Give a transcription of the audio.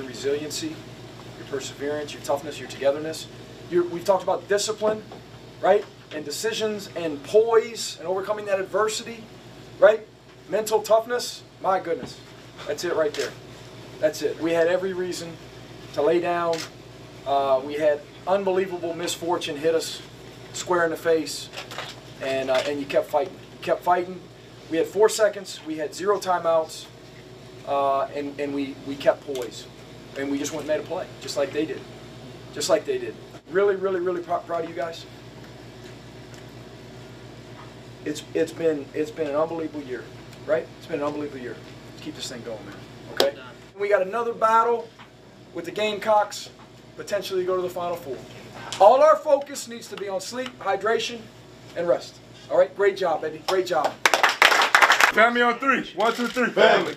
consistency, your perseverance, your toughness, your togetherness. Your, we've talked about discipline, right? And decisions and poise and overcoming that adversity, right? Mental toughness. My goodness. That's it right there. That's it. We had every reason to lay down. Uh, we had unbelievable misfortune hit us square in the face, and uh, and you kept fighting. You kept fighting. We had four seconds. We had zero timeouts, uh, and and we we kept poise, and we just went and made a play, just like they did, just like they did. Really, really, really pr- proud of you guys. It's it's been it's been an unbelievable year, right? It's been an unbelievable year. Let's keep this thing going, man. Okay. We got another battle with the Gamecocks, potentially go to the Final Four. All our focus needs to be on sleep, hydration, and rest. All right, great job, baby. Great job. Family on three. One, two, three. Family.